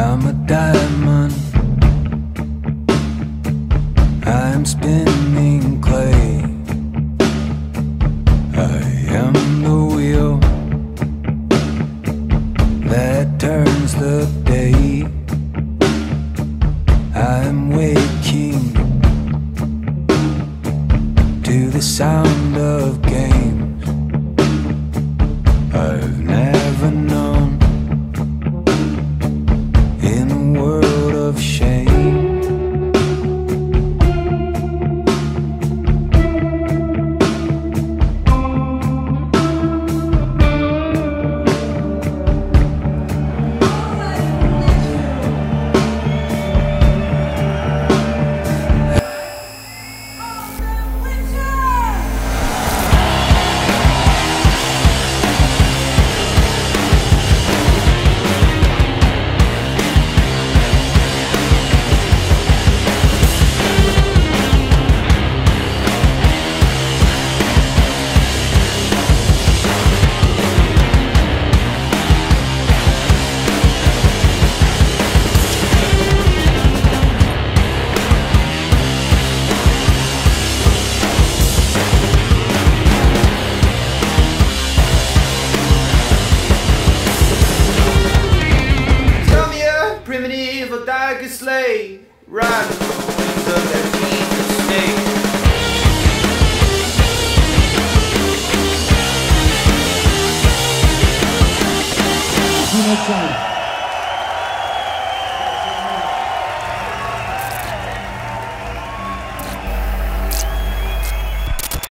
I'm a diamond. I'm spinning clay. I am the wheel that turns the the sound of games like a slave, riding the wings of that eagle snake.